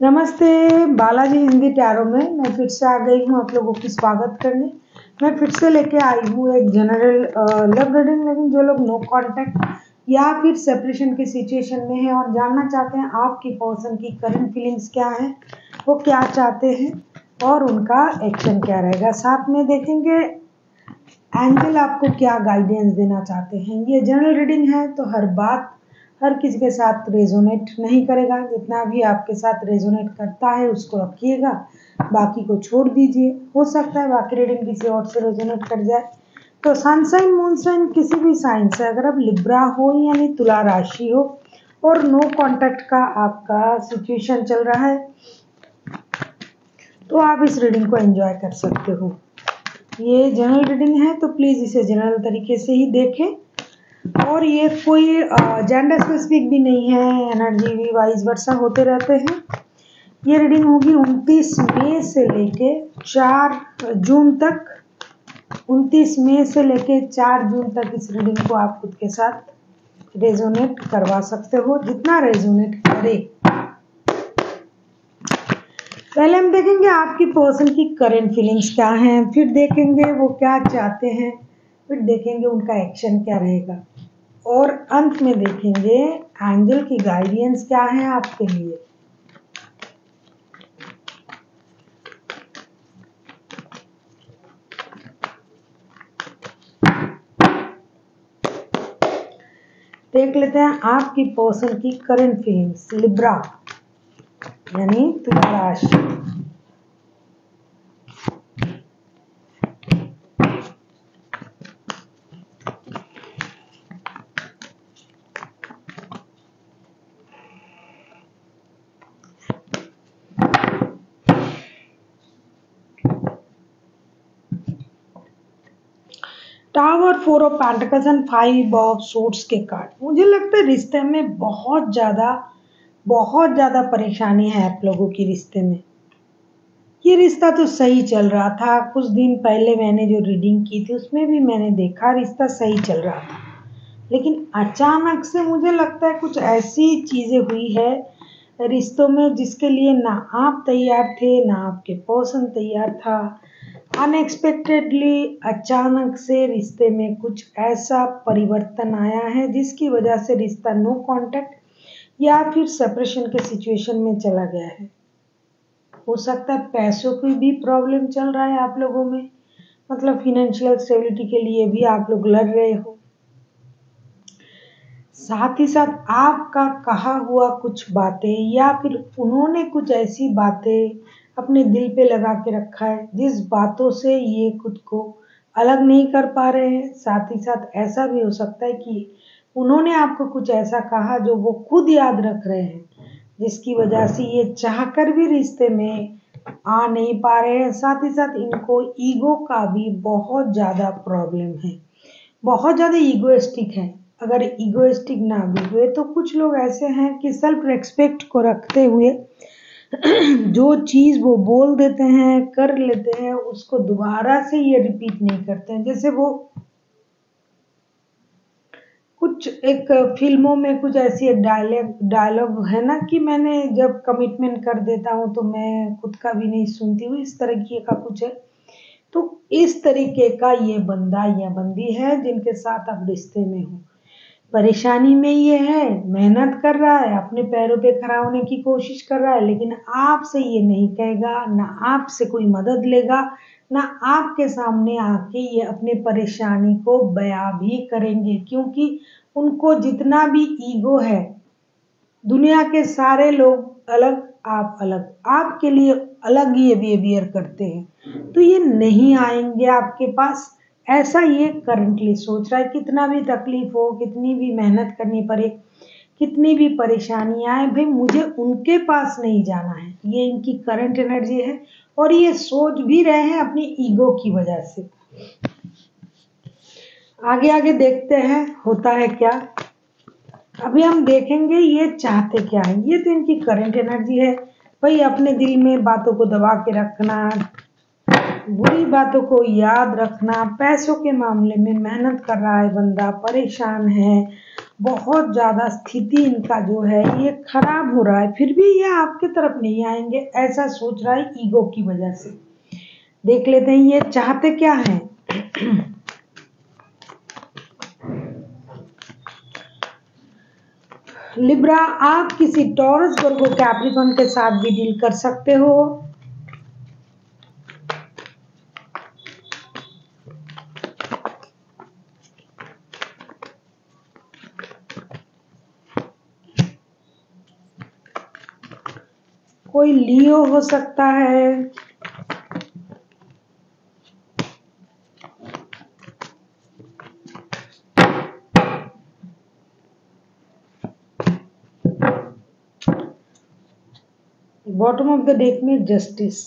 नमस्ते, बालाजी हिंदी टैरो में मैं फिर से आ गई हूँ आप लोगों की स्वागत करने। मैं फिर से लेके आई हूँ एक जनरल लव रीडिंग लेकिन जो लोग नो कांटेक्ट या फिर सेपरेशन के सिचुएशन में है और जानना चाहते हैं आपकी पर्सन की करंट फीलिंग्स क्या है, वो क्या चाहते हैं और उनका एक्शन क्या रहेगा। साथ में देखेंगे एंजल आपको क्या गाइडेंस देना चाहते हैं। ये जनरल रीडिंग है तो हर बात हर किसी के साथ रेजोनेट नहीं करेगा। जितना भी आपके साथ रेजोनेट करता है, उसको रखिएगा। बाकी को छोड़ दीजिए। हो सकता है बाकी रीडिंग किसी और से रेजोनेट कर जाए। तो सनसाइन मूनसाइन किसी भी साइन से अगर आप लिब्रा हो, यानी तुला राशि हो, और नो कांटेक्ट का आपका सिचुएशन चल रहा है तो आप इस रीडिंग को एंजॉय कर सकते हो। ये जनरल रीडिंग है तो प्लीज़ इसे जनरल तरीके से ही देखें। और ये कोई जेंडर स्पेसिफिक भी नहीं है एनर्जी भी वाइज वर्षा होते रहते हैं। ये रीडिंग होगी 29 मई से लेके 4 जून तक। 29 मई से लेके 4 जून तक इस रीडिंग को आप खुद के साथ रेजोनेट करवा सकते हो, जितना रेजोनेट करे। पहले हम देखेंगे आपकी पर्सन की करेंट फीलिंग्स क्या हैं, फिर देखेंगे वो क्या चाहते हैं। फिर देखेंगे उनका एक्शन क्या रहेगा। और अंत में देखेंगे एंजल की गाइडेंस क्या है आपके लिए? देख लेते हैं आपकी पर्सन की करंट फीलिंग्स लिब्रा यानी तुला राशि। Four of pentacles and five of suits के कार्ड मुझे लगता है रिश्ते में बहुत ज़्यादा बहुत ज़्यादा परेशानी है आप लोगों की रिश्ते में। ये रिश्ता तो सही चल रहा था। कुछ दिन पहले मैंने जो रीडिंग की थी, उसमें भी मैंने देखा रिश्ता सही चल रहा था। लेकिन अचानक से मुझे लगता है कुछ ऐसी चीज़ें हुई है रिश्तों में जिसके लिए ना आप तैयार थे, ना आपके पर्सन तैयार था। अनएक्सपेक्टेडली अचानक से रिश्ते में कुछ ऐसा परिवर्तन आया है, जिसकी वजह से रिश्ता नो कांटेक्ट या फिर सेपरेशन के सिचुएशन में चला गया है। हो सकता है पैसों की भी प्रॉब्लम चल रहा है आप लोगों में। मतलब फिनेंशियल स्टेबिलिटी के लिए भी आप लोग लड़ रहे हो। साथ ही साथ आपका कहा हुआ कुछ बातें या फिर उन्होंने कुछ ऐसी बातें अपने दिल पे लगा के रखा है। जिस बातों से ये खुद को अलग नहीं कर पा रहे हैं, साथ ही साथ ऐसा भी हो सकता है कि उन्होंने आपको कुछ ऐसा कहा जो वो खुद याद रख रहे हैं, जिसकी वजह से ये चाहकर भी रिश्ते में आ नहीं पा रहे हैं। साथ ही साथ इनको ईगो का भी बहुत ज़्यादा प्रॉब्लम है। बहुत ज़्यादा ईगोइस्टिक है। अगर ईगोइस्टिक ना भी हुए तो कुछ लोग ऐसे हैं कि सेल्फ रेस्पेक्ट को रखते हुए जो चीज़ वो बोल देते हैं, कर लेते हैं, उसको दोबारा से ये रिपीट नहीं करते हैं। जैसे वो कुछ एक फ़िल्मों में कुछ ऐसी डायलॉग डायलॉग है ना कि मैंने जब कमिटमेंट कर देता हूँ तो मैं खुद का भी नहीं सुनती हूँ, इस तरीके का कुछ है। तो इस तरीके का ये बंदा, या बंदी है जिनके साथ आप रिश्ते में हो। परेशानी में ये है, मेहनत कर रहा है, अपने पैरों पे खड़ा होने की कोशिश कर रहा है, लेकिन आपसे ये नहीं कहेगा, ना आपसे कोई मदद लेगा, ना आपके सामने आके ये अपने परेशानी को बयां भी करेंगे, क्योंकि उनको जितना भी ईगो है, दुनिया के सारे लोग अलग, आप अलग, आपके लिए अलग ये बिहेवियर करते हैं। तो ये नहीं आएँगे आपके पास ऐसा ये करंटली सोच रहा है, कितना भी तकलीफ़ हो, कितनी भी मेहनत करनी पड़े, कितनी भी परेशानी आए, भाई मुझे उनके पास नहीं जाना है। ये इनकी करंट एनर्जी है और ये सोच भी रहे हैं अपनी ईगो की वजह से। आगे आगे देखते हैं, होता है क्या? अभी हम देखेंगे ये चाहते क्या है। ये तो इनकी करंट एनर्जी है। भाई अपने दिल में बातों को दबा के रखना बुरी बातों को याद रखना, पैसों के मामले में मेहनत कर रहा है बंदा, परेशान है, बहुत ज़्यादा स्थिति इनका जो है, ये खराब हो रहा है, फिर भी ये आपके तरफ़ नहीं आएँगे, ऐसा सोच रहा है ईगो की वजह से। देख लेते हैं, ये चाहते क्या हैं? लिब्रा, आप किसी टॉरस वर्गो कैप्रिकॉन के साथ भी डील कर सकते हो। कोई लियो हो सकता है। बॉटम ऑफ़ द डेक में जस्टिस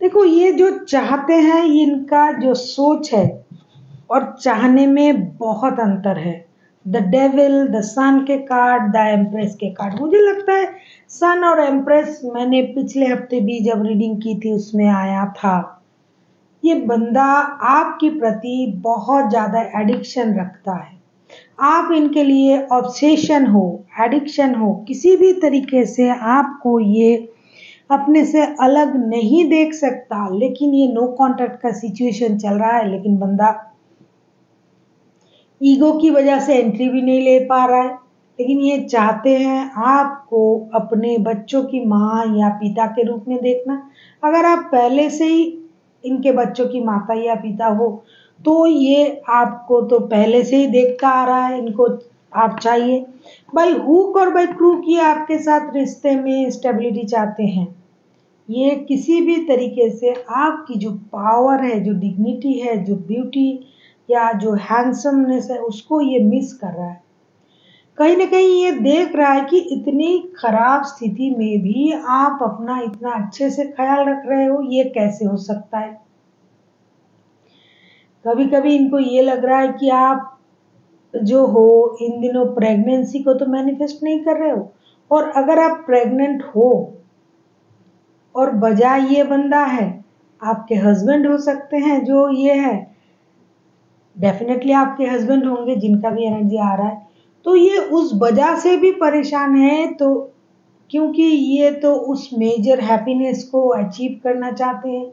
देखो, ये जो चाहते हैं, इनका जो सोच है और चाहने में बहुत अंतर है। द डेविल द सन के कार्ड द एम्प्रेस के कार्ड मुझे लगता है सन और एम्प्रेस मैंने पिछले हफ़्ते भी जब रीडिंग की थी, उसमें आया था। ये बंदा आपके प्रति बहुत ज़्यादा एडिक्शन रखता है। आप इनके लिए ऑब्सेशन हो एडिक्शन हो, किसी भी तरीके से आपको ये अपने से अलग नहीं देख सकता। लेकिन ये नो कॉन्टैक्ट का सिचुएशन चल रहा है, लेकिन बंदा ईगो की वजह से एंट्री भी नहीं ले पा रहा है। लेकिन ये चाहते हैं आपको अपने बच्चों की माँ या पिता के रूप में देखना। अगर आप पहले से ही इनके बच्चों की माता या पिता हो तो ये आपको तो पहले से ही देखता आ रहा है, इनको आप चाहिए। भाई हुक और बाई क्रूक ये आपके साथ रिश्ते में स्टेबिलिटी चाहते हैं। ये किसी भी तरीके से आपकी जो पावर है, जो डिग्निटी है, जो ब्यूटी या जो हैंडसमनेस है, उसको ये मिस कर रहा है। कहीं ना कहीं ये देख रहा है कि इतनी खराब स्थिति में भी आप अपना इतना अच्छे से ख्याल रख रहे हो, ये कैसे हो सकता है? कभी कभी इनको ये लग रहा है कि आप जो हो, इन दिनों प्रेगनेंसी को तो मैनिफेस्ट नहीं कर रहे हो। और अगर आप प्रेग्नेंट हो, और बजाय ये बंदा है, आपके हस्बैंड हो सकते हैं जो ये है डेफिनेटली आपके हस्बैंड होंगे, जिनका भी एनर्जी आ रहा है। तो ये उस वजह से भी परेशान है तो क्योंकि ये तो उस मेजर हैप्पीनेस को अचीव करना चाहते हैं।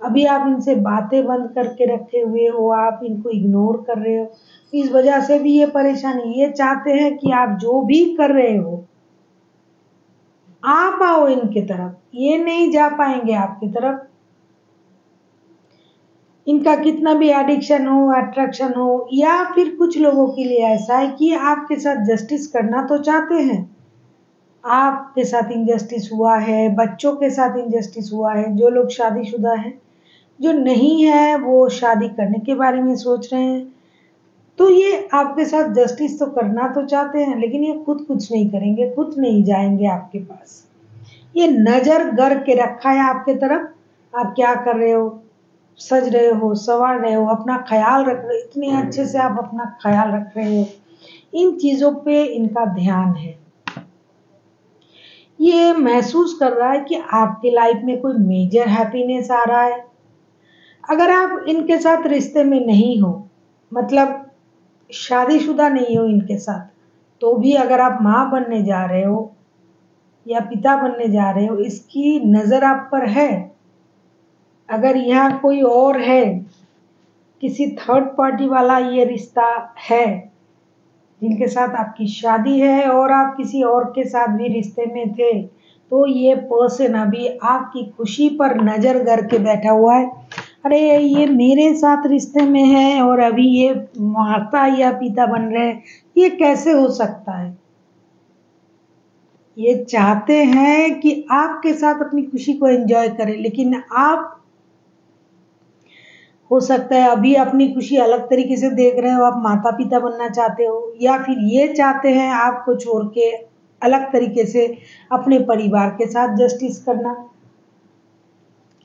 अभी आप इनसे बातें बंद करके रखे हुए हो, आप इनको इग्नोर कर रहे हो, इस वजह से भी ये परेशानी ये चाहते हैं कि आप जो भी कर रहे हो, आप आओ इनके तरफ़। ये नहीं जा पाएँगे आपकी तरफ़। इनका कितना भी एडिक्शन हो अट्रैक्शन हो, या फिर कुछ लोगों के लिए ऐसा है कि आपके साथ जस्टिस करना तो चाहते हैं। आपके साथ इनजस्टिस हुआ है, बच्चों के साथ इनजस्टिस हुआ है, जो लोग शादीशुदा हैं, जो नहीं है, वो शादी करने के बारे में सोच रहे हैं। तो ये आपके साथ जस्टिस तो करना तो चाहते हैं, लेकिन ये खुद कुछ नहीं करेंगे, खुद नहीं जाएँगे आपके पास। ये नज़र गर के रखा है आपके तरफ़। आप क्या कर रहे हो? सज रहे हो सवार रहे हो अपना ख्याल रख रहे हो इतने अच्छे से आप अपना ख्याल रख रहे हो। इन चीज़ों पे इनका ध्यान है। ये महसूस कर रहा है कि आपके लाइफ में कोई मेजर हैप्पीनेस आ रहा है। अगर आप इनके साथ रिश्ते में नहीं हो मतलब शादीशुदा नहीं हो इनके साथ तो भी अगर आप माँ बनने जा रहे हो या पिता बनने जा रहे हो इसकी नज़र आप पर है। अगर यहाँ कोई और है, किसी थर्ड पार्टी वाला ये रिश्ता है, जिनके साथ आपकी शादी है और आप किसी और के साथ भी रिश्ते में थे तो ये पर्सन अभी आपकी खुशी पर नज़र करके बैठा हुआ है। अरे, ये मेरे साथ रिश्ते में है और अभी ये माता या पिता बन रहे हैं, ये कैसे हो सकता है? ये चाहते हैं कि आपके साथ अपनी खुशी को एंजॉय करें, लेकिन आप हो सकता है अभी अपनी खुशी अलग तरीके से देख रहे हो, आप माता पिता बनना चाहते हो, या फिर ये चाहते हैं आपको छोड़ के अलग तरीके से अपने परिवार के साथ जस्टिस करना।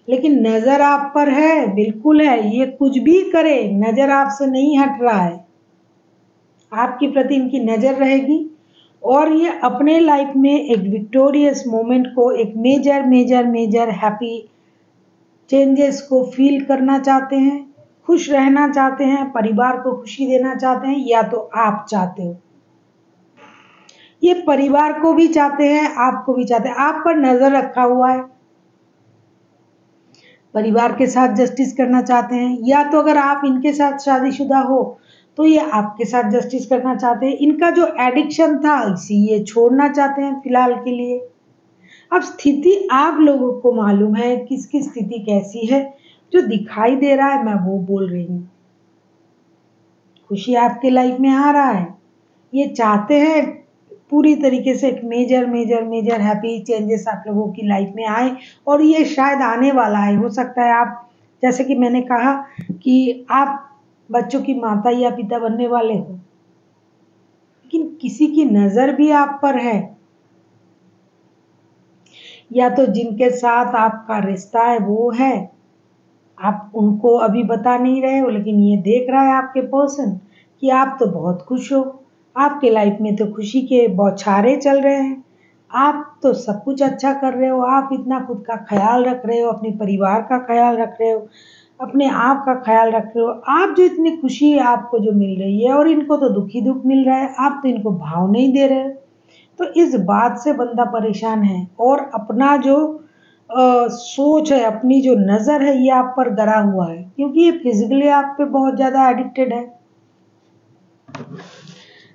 लेकिन नज़र आप पर है, बिल्कुल है, ये कुछ भी करे, नज़र आपसे नहीं हट रहा है। आपके प्रति इनकी नज़र रहेगी, और ये अपने लाइफ में एक विक्टोरियस मोमेंट को एक major major major happy changes को फील करना चाहते हैं, खुश रहना चाहते हैं, परिवार को खुशी देना चाहते हैं, या तो आप चाहते हो। ये परिवार को भी चाहते हैं, आपको भी चाहते हैं। आप पर नज़र रखा हुआ है। परिवार के साथ जस्टिस करना चाहते हैं, या तो अगर आप इनके साथ शादीशुदा हो तो ये आपके साथ जस्टिस करना चाहते हैं। इनका जो एडिक्शन था इसी ये छोड़ना चाहते हैं फ़िलहाल के लिए। अब स्थिति आप लोगों को मालूम है किसकी स्थिति कैसी है। जो दिखाई दे रहा है, मैं वो बोल रही हूँ। खुशी आपके लाइफ में आ रहा है। ये चाहते हैं पूरी तरीके से एक major major major happy changes आप लोगों की लाइफ में आए और ये शायद आने वाला है। हो सकता है आप, जैसे कि मैंने कहा कि आप बच्चों की माता या पिता बनने वाले हो, लेकिन किसी की नज़र भी आप पर है। या तो जिनके साथ आपका रिश्ता है, वो है। आप उनको अभी बता नहीं रहे हो, लेकिन ये देख रहा है आपके पर्सन कि आप तो बहुत खुश हो। आपके लाइफ में तो खुशी के बौछारे चल रहे हैं। आप तो सब कुछ अच्छा कर रहे हो। आप इतना खुद का ख्याल रख रहे हो, अपने परिवार का ख्याल रख रहे हो, अपने आप का ख्याल रख रहे हो। आप जो इतनी खुशी आपको जो मिल रही है, और इनको तो दुखी दुख मिल रहा है, आप तो इनको भाव नहीं दे रहे तो इस बात से बंदा परेशान है और अपना जो आ, सोच है अपनी जो नज़र है ये आप पर गरा हुआ है। क्योंकि ये फिजिकली आप पे बहुत ज़्यादा एडिक्टेड है।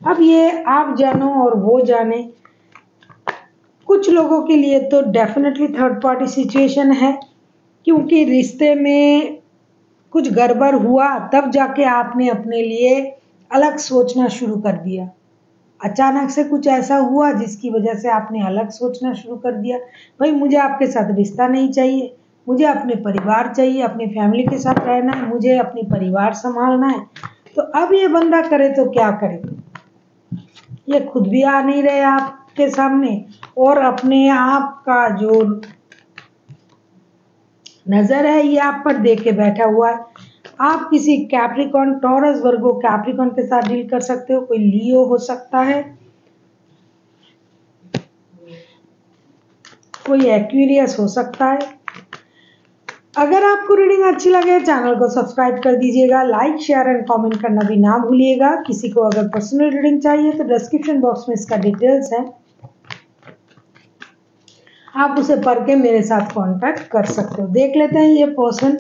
अब ये आप जानो और वो जाने। कुछ लोगों के लिए तो डेफिनेटली थर्ड पार्टी सिचुएशन है क्योंकि रिश्ते में कुछ गड़बड़ हुआ तब जाके आपने अपने लिए अलग सोचना शुरू कर दिया। अचानक से कुछ ऐसा हुआ जिसकी वजह से आपने अलग सोचना शुरू कर दिया? भाई, मुझे आपके साथ रिश्ता नहीं चाहिए। मुझे अपने परिवार चाहिए, अपनी फैमिली के साथ रहना है, मुझे अपनी परिवार संभालना है। तो अब ये बंदा करे तो क्या करे? ये खुद भी आ नहीं रहे आपके सामने और अपने आप का जो नज़र है, ये आप पर देख के बैठा हुआ है। आप किसी कैप्रिकॉन टॉरस वर्गो कैप्रिकॉन के साथ डील कर सकते हो, कोई लियो हो सकता है। कोई एक्यूरियस हो सकता है। अगर आपको रीडिंग अच्छी लगे चैनल को सब्सक्राइब कर दीजिएगा लाइक शेयर एंड कमेंट करना भी ना भूलिएगा। किसी को अगर पर्सनल रीडिंग चाहिए तो डिस्क्रिप्शन बॉक्स में इसका डिटेल्स है। आप उसे पढ़ के मेरे साथ कांटेक्ट कर सकते हो। देख लेते हैं ये पर्सन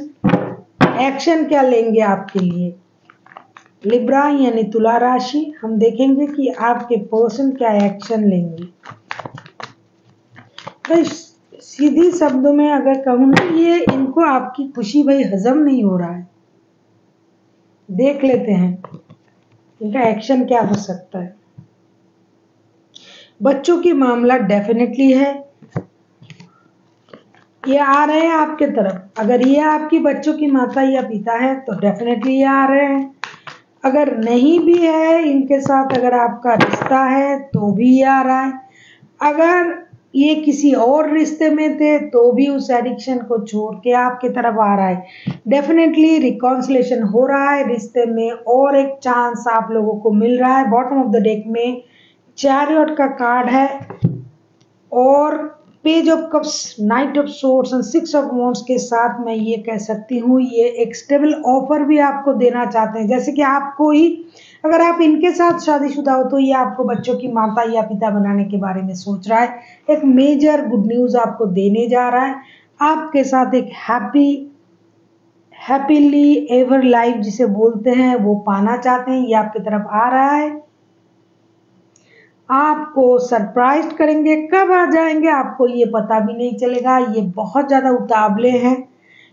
एक्शन क्या लेंगे आपके लिए? लिब्रा यानी तुला राशि, हम देखेंगे कि आपके पर्सन क्या एक्शन लेंगे। तो सीधी शब्दों में अगर कहूँ ना, ये इनको आपकी खुशी, भाई, हजम नहीं हो रहा है। देख लेते हैं, इनका एक्शन क्या हो सकता है। बच्चों की मामला डेफिनेटली है। ये आ रहे हैं आपके तरफ़। अगर ये आपकी बच्चों की माता या पिता है तो डेफिनेटली ये आ रहे हैं। अगर नहीं भी है, इनके साथ अगर आपका रिश्ता है तो भी ये आ रहा है। अगर ये किसी और रिश्ते में थे तो भी उस एडिक्शन को छोड़ के आपकी तरफ़ आ रहा है। डेफिनेटली रिकॉन्सलेशन हो रहा है। रिश्ते में और एक चांस आप लोगों को मिल रहा है। बॉटम ऑफ़ द डेक में चैरियट का कार्ड है। और page of cups knight of swords and six of wands के साथ मैं ये कह सकती हूँ, ये एक स्टेबल ऑफ़र भी आपको देना चाहते हैं। जैसे कि आपको ही, अगर आप इनके साथ शादीशुदा हो तो ये आपको बच्चों की माता या पिता बनाने के बारे में सोच रहा है। एक मेजर गुड न्यूज़ आपको देने जा रहा है। आपके साथ एक हैप्पी हैप्पीली एवर लाइफ जिसे बोलते हैं, वो पाना चाहते हैं, ये आपकी तरफ़ आ रहा है। आपको सरप्राइज़ करेंगे, कब आ जाएँगे, आपको ये पता भी नहीं चलेगा, ये बहुत ज़्यादा उतावले हैं।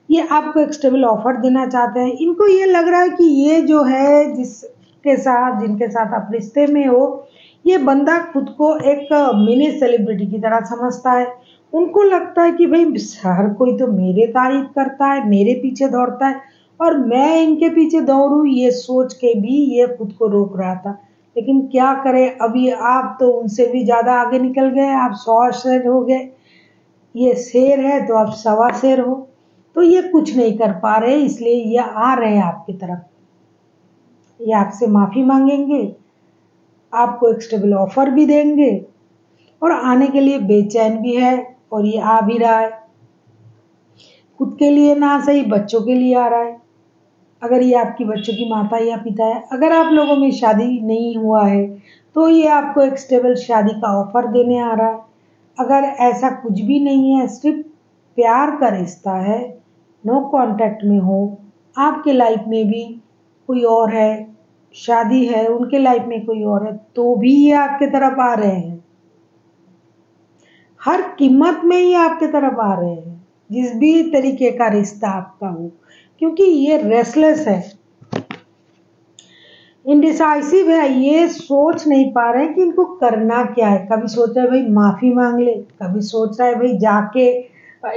ये आपको एक स्टेबल ऑफ़र देना चाहते हैं। इनको ये लग रहा है कि ये जो है, जिसके साथ, जिनके साथ आप रिश्ते में हो, ये बंदा खुद को एक मिनी सेलिब्रिटी की तरह समझता है। उनको लगता है कि भाई, हर कोई तो मेरे तारीफ़ करता है, मेरे पीछे दौड़ता है और मैं इनके पीछे दौड़ूँ, ये सोच के भी ये खुद को रोक रहा था। लेकिन क्या करें? अभी आप तो उनसे भी ज़्यादा आगे निकल गए, आप सौ शेर हो गए। ये शेर है तो आप सवा शेर हो। तो ये कुछ नहीं कर पा रहे, इसलिए ये आ रहे हैं आपकी तरफ़। ये आपसे माफ़ी मांगेंगे, आपको एक स्टेबल ऑफ़र भी देंगे और आने के लिए बेचैन भी है और ये आ भी रहा है। खुद के लिए ना सही, बच्चों के लिए आ रहा है। अगर ये आपकी बच्चों की माता या पिता है, अगर आप लोगों में शादी नहीं हुआ है तो ये आपको एक स्टेबल शादी का ऑफ़र देने आ रहा है। अगर ऐसा कुछ भी नहीं है, सिर्फ़ प्यार का रिश्ता है नो कांटेक्ट में हो, आपके लाइफ में भी कोई और है, शादी है, उनके लाइफ में कोई और है तो भी ये आपके तरफ़ आ रहे हैं। हर कीमत में ही आपके तरफ़ आ रहे हैं, जिस भी तरीके का रिश्ता आपका हो। क्योंकि ये रेसलेस है। इनडिसाइसिव है, ये सोच नहीं पा रहे हैं कि इनको करना क्या है। कभी सोच रहे भाई, माफ़ी मांग ले। कभी सोच रहा है, भाई, जाके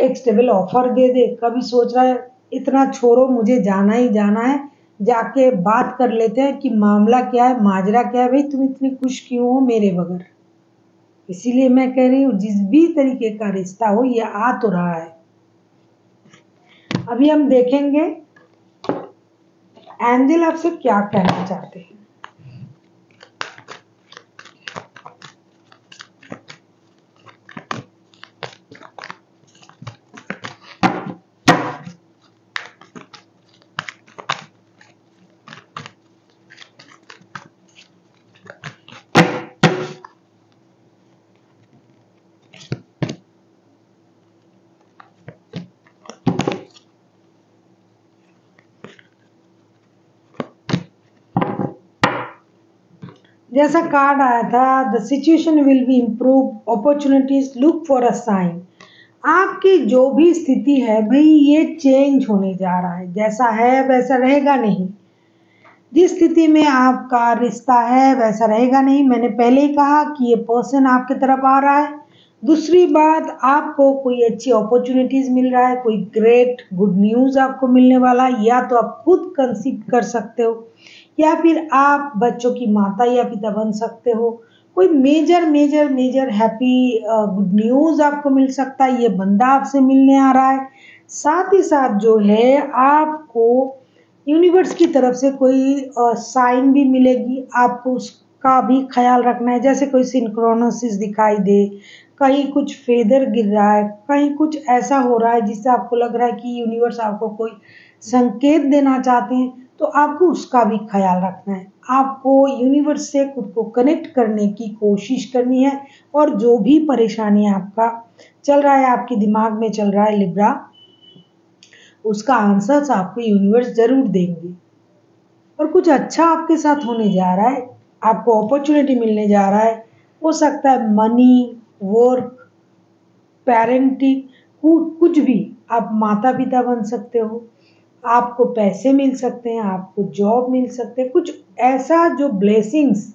एक स्टेबल ऑफ़र दे दे। कभी सोच रहा है, इतना छोड़ो, मुझे जाना ही जाना है। जाके बात कर लेते हैं कि मामला क्या है, माजरा क्या है, भाई, तुम इतनी खुश क्यों हो मेरे बगैर? इसीलिए मैं कह रही हूँ, जिस भी तरीके का रिश्ता हो, ये आ तो रहा है। अभी हम देखेंगे एंजल आपसे क्या कहना चाहते हैं? जैसा कार्ड आया था the situation will be improve opportunities look for a sign आपकी जो भी स्थिति है, भाई, ये चेंज होने जा रहा है। जैसा है, वैसा रहेगा नहीं। जिस स्थिति में आपका रिश्ता है, वैसा रहेगा नहीं। मैंने पहले ही कहा कि ये पर्सन आपके तरफ़ आ रहा है। दूसरी बात, आपको कोई अच्छी अपॉर्चुनिटीज़ मिल रहा है, कोई ग्रेट गुड न्यूज़ आपको मिलने वाला या तो आप खुद कंसीव कर सकते हो। या फिर आप बच्चों की माता या पिता बन सकते हो। कोई major major major happy good news आपको मिल सकता है, ये बंदा आपसे मिलने आ रहा है। साथ ही साथ जो है, आपको यूनिवर्स की तरफ़ से कोई साइन भी मिलेगी। आपको उसका भी ख्याल रखना है। जैसे कोई सिंक्रोनोसिस दिखाई दे, कहीं कुछ फेदर गिर रहा है, कहीं कुछ ऐसा हो रहा है, जिससे आपको लग रहा है कि यूनिवर्स आपको कोई संकेत देना चाहते हैं। तो आपको उसका भी ख्याल रखना है। आपको यूनिवर्स से खुद को कनेक्ट करने की कोशिश करनी है और जो भी परेशानी आपका चल रहा है, आपके दिमाग में चल रहा है लिब्रा उसका आंसर्स आपको यूनिवर्स ज़रूर देंगे। और कुछ अच्छा आपके साथ होने जा रहा है, आपको अपॉर्चुनिटी मिलने जा रहा है, हो सकता है मनी वर्क पेरेंटिंग कुछ भी आप माता पिता बन सकते हो। आपको पैसे मिल सकते हैं, आपको जॉब मिल सकते हैं। कुछ ऐसा जो ब्लेसिंग्स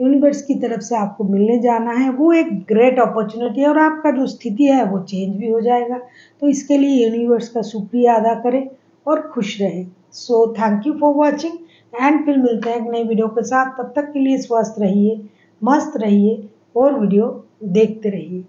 यूनिवर्स की तरफ़ से आपको मिलने जाना है, वो एक ग्रेट अपॉर्चुनिटी है और आपका जो स्थिति है, वो चेंज भी हो जाएगा। तो इसके लिए यूनिवर्स का शुक्रिया अदा करें और खुश रहें। So thank you for watching and फिर मिलते हैं एक नई वीडियो के साथ। तब तक के लिए स्वस्थ रहिए, मस्त रहिए और वीडियो देखते रहिए।